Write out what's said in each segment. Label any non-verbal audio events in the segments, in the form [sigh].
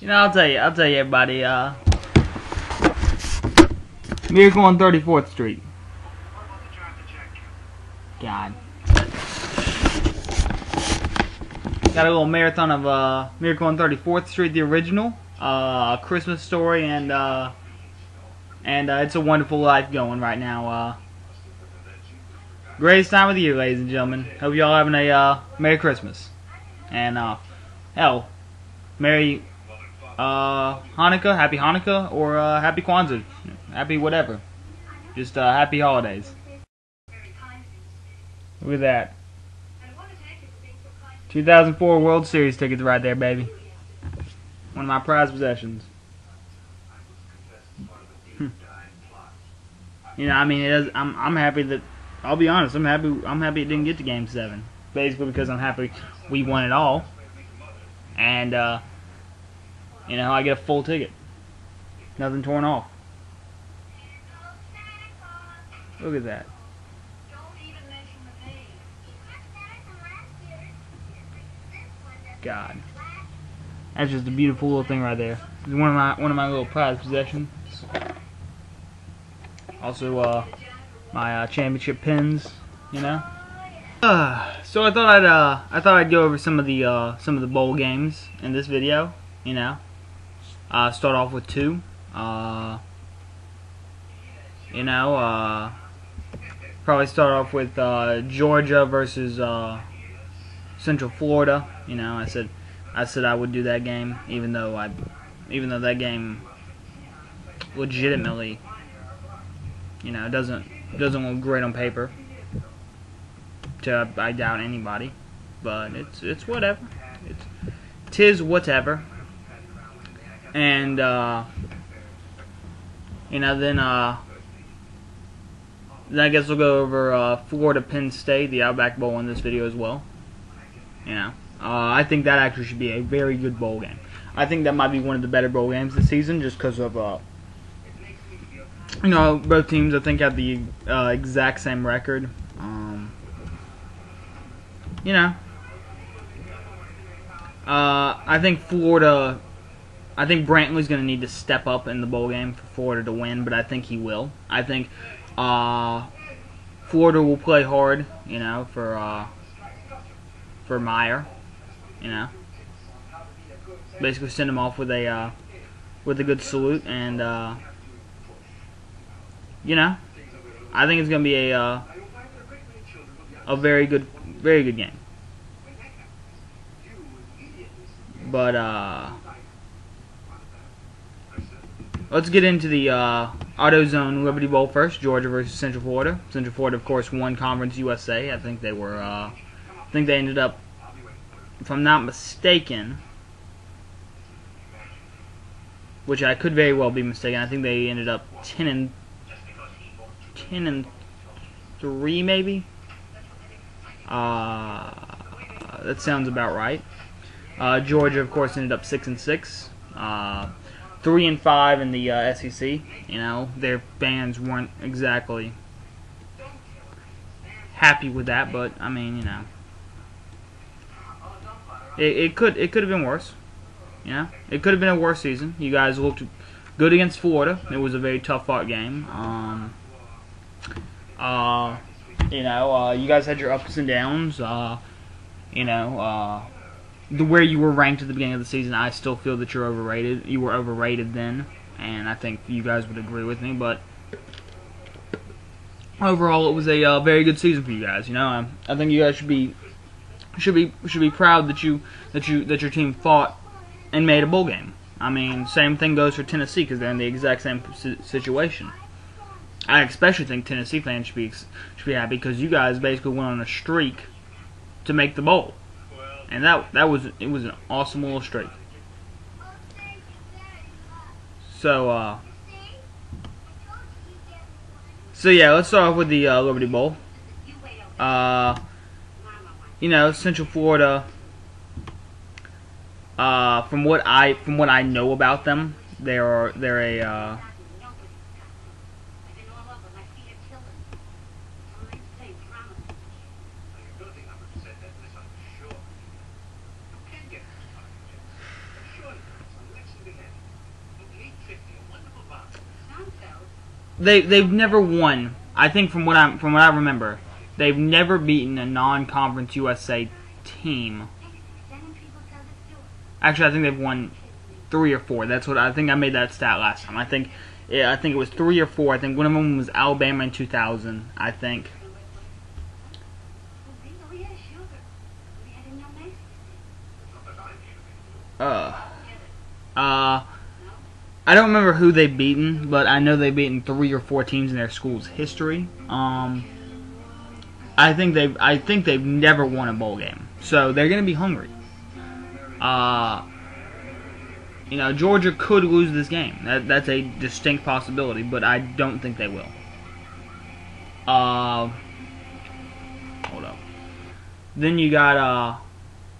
You know, I'll tell you, I'll tell you, everybody. Uh, Miracle on 34th Street. God. Got a little marathon of uh, Miracle on 34th Street, the original, uh, Christmas Story, and uh, and uh, It's a Wonderful Life going right now. Uh, greatest time of the year, ladies and gentlemen. Hope y'all having a uh, Merry Christmas, and uh, hell, Merry uh, Hanukkah, Happy Hanukkah, or uh, Happy Kwanzaa, Happy whatever. Just uh, Happy Holidays. Look at that. 2004 World Series tickets right there, baby. One of my prized possessions. Hmm. you know, I mean, I'm I'm happy that I'll be honest. I'm happy. I'm happy it didn't get to Game Seven. Basically, because I'm happy we won it all, and uh, you know, I get a full ticket, nothing torn off. Look at that. God. That's just a beautiful little thing right there. It's one of my one of my little prized possessions. Also, uh, my uh, championship pins, you know. Uh, [sighs] so I thought I'd uh, I thought I'd go over some of the uh, some of the bowl games in this video, you know. Uh, start off with two. Uh, you know, uh, probably start off with uh, Georgia versus uh, Central Florida. You know, I said I said I would do that game, even though I, even though that game legitimately, you know, doesn't doesn't look great on paper. To I doubt anybody, but it's it's whatever. It's tis whatever. And uh, you know, then uh, then I guess we'll go over uh, Florida Penn State, the Outback Bowl in this video as well. You know, uh, I think that actually should be a very good bowl game. I think that might be one of the better bowl games this season, just because of uh, you know both teams. I think have the uh, exact same record. Um, you know, uh, I think Florida. I think Brantley's going to need to step up in the bowl game for Florida to win, but I think he will. I think uh, Florida will play hard, you know, for uh, for Meyer, you know. Basically, send him off with a uh, with a good salute, and uh, you know, I think it's going to be a uh, a very good, very good game. But uh, let's get into the uh, AutoZone Liberty Bowl first. Georgia versus Central Florida. Central Florida, of course, won Conference USA. I think they were. Uh, I think they ended up, if I'm not mistaken, which I could very well be mistaken. I think they ended up ten and ten and three, maybe. Uh, that sounds about right. Uh, Georgia, of course, ended up six and six. Uh, three and five in the uh, SEC. You know, their fans weren't exactly happy with that, but I mean, you know, it, it could it could have been worse. You know, it could have been a worse season. You guys looked good against Florida. It was a very tough fought game. Um, uh, you know, uh, you guys had your ups and downs. Uh, you know, uh, the where you were ranked at the beginning of the season, I still feel that you're overrated. You were overrated then, and I think you guys would agree with me. But overall, it was a uh, very good season for you guys. You know, I, I think you guys should be should be should be proud that you that you that your team fought and made a bowl game. I mean, same thing goes for Tennessee because they're in the exact same situation. I especially think Tennessee fans should be should be happy because you guys basically went on a streak to make the bowl, and that that was it was an awesome little streak. So uh, so yeah, let's start off with the uh, Liberty Bowl. Uh, you know, Central Florida. Uh, from what I from what I know about them, they're they're a they they've never won. I think from what I'm from what I remember, they've never beaten a non-conference USA team. Actually, I think they've won three or four. That's what I think. I made that stat last time. I think, yeah, I think it was three or four. I think one of them was Alabama in 2000. I think. Uh, uh, I don't remember who they've beaten, but I know they've beaten three or four teams in their school's history. Um, I think they've I think they've never won a bowl game, so they're gonna be hungry. Uh, you know, Georgia could lose this game. That, that's a distinct possibility, but I don't think they will. Uh, hold up. Then you got uh,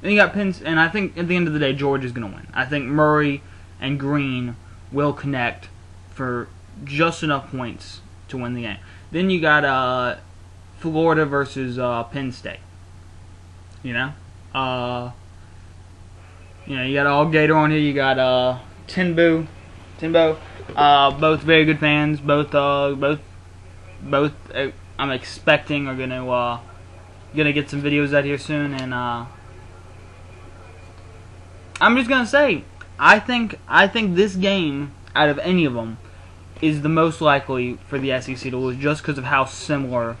then you got Penn, and I think at the end of the day, Georgia's gonna win. I think Murray and Green will connect for just enough points to win the game. Then you got uh, Florida versus uh, Penn State. You know, uh, you know, you got all Gator on here. You got uh, Timbo, Timbo, uh, both very good fans. Both, uh, both, both. Uh, I'm expecting are gonna uh, gonna get some videos out here soon, and uh, I'm just gonna say, I think I think this game out of any of them is the most likely for the SEC to lose, just because of how similar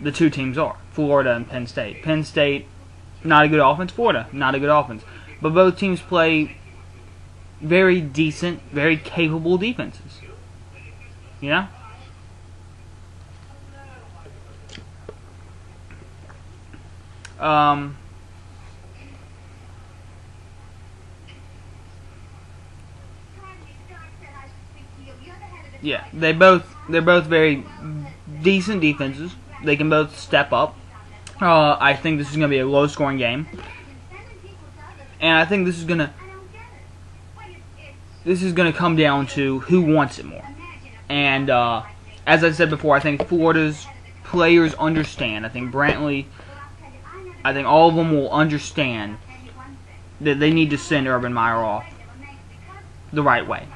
the two teams are, Florida and Penn State. Penn State not a good offense. Florida, not a good offense. But both teams play very decent, very capable defenses. Know? Um, yeah, they both they're both very decent defenses. They can both step up. Uh, I think this is going to be a low scoring game. And I think this is going to this is going to come down to who wants it more. And uh, as I said before, I think Florida's players understand. I think Brantley, I think all of them will understand that they need to send Urban Meyer off the right way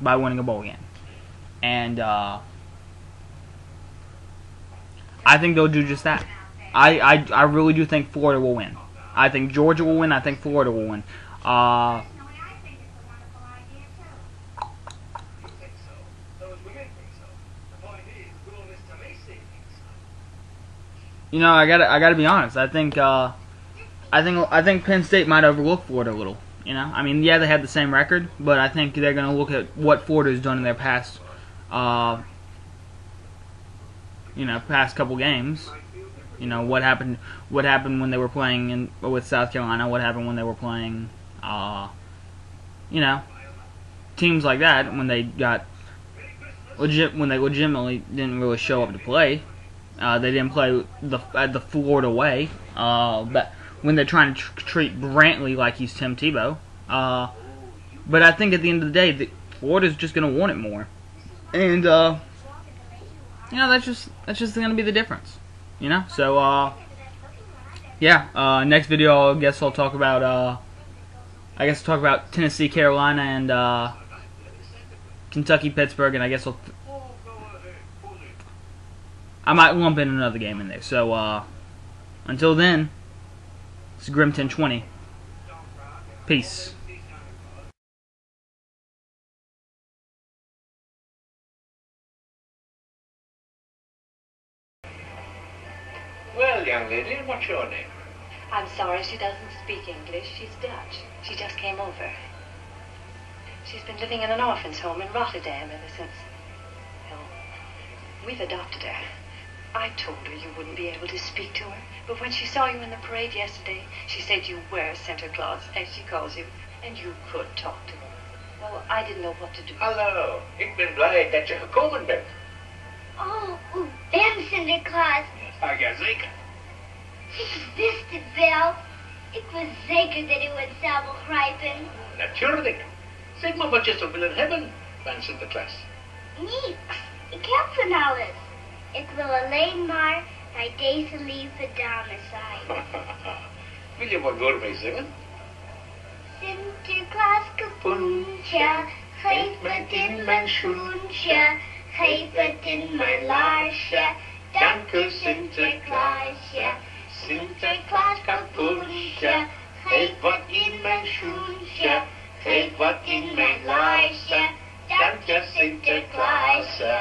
by winning a bowl game. And uh, I think they'll do just that. I, I, I really do think Florida will win. I think Georgia will win. I think Florida will win. Uh, you know, I gotta I gotta be honest. I think uh, I think I think Penn State might overlook Florida a little. You know, I mean, yeah, they have the same record, but I think they're gonna look at what Florida has done in their past, uh, you know, past couple games, you know what happened. What happened when they were playing in with South Carolina? What happened when they were playing? Uh, you know, teams like that when they got legit when they legitimately didn't really show up to play. Uh, they didn't play the at the Florida way. Uh, but when they're trying to tr- treat Brantley like he's Tim Tebow. Uh, but I think at the end of the day, the, Florida's just going to want it more, and uh, you know that's just that's just to be the difference. You know, so uh, yeah. Uh, next video, I guess I'll talk about uh, I guess I'll talk about Tennessee, Carolina, and uh, Kentucky, Pittsburgh, and I guess I'll. I might lump in another game in there. So uh, until then, it's Grim1020. 20. Peace. Well, young lady, what's your name? I'm sorry she doesn't speak English. She's Dutch. She just came over. She's been living in an orphan's home in Rotterdam ever since. Well, we've adopted her. I told her you wouldn't be able to speak to her, but when she saw you in the parade yesterday, she said you were Santa Claus, as she calls you, and you could talk to her. Well, I didn't know what to do. Hallo, ik ben blij dat je gekomen bent. Oh, u bent Sinterklaas. Ah, jazeker. Ik wist het wel. Ik was zeker dat u het zou begrijpen. Natuurlijk. Zeg maar wat je zou willen hebben van Sinterklaas. Niks. Ik heb van alles. Ik wil alleen maar bij deze lieve dame zijn. Wil je wat door mij zingen? Sinterklaas kapoentje, Geef het in mijn schoentje, geef het in mijn laarsje. Dank u Sinterklaasje, Sinterklaas kapoensje. Geef wat in mijn schoentje, geef wat in mijn laarsje. Dank je Sinterklaasje.